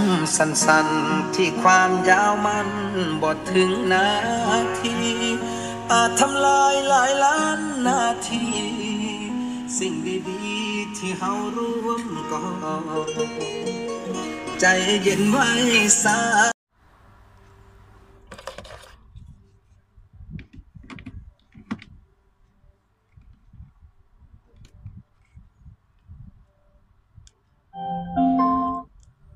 ำสั้นๆ ที่ความยาวมันบดถึงนาที อาจทำลายหลายล้านนาที สิ่งดีๆ ที่เฮาร่วมก่อใจเย็นไว้สา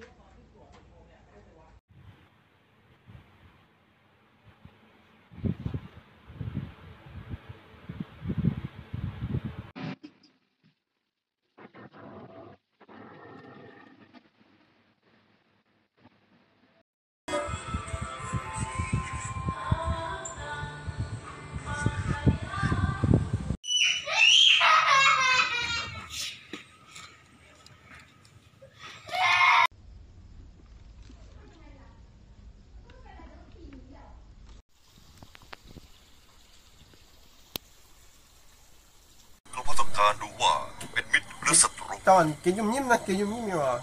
do. าพอต้องการดูว่าเป็นมิตรหรือศัตรูตอนกินยุ่มยิ้มนะกินยุ่มยิ้มอยู่อะ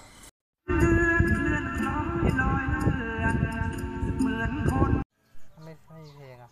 ไม่ใช่เพลงอะ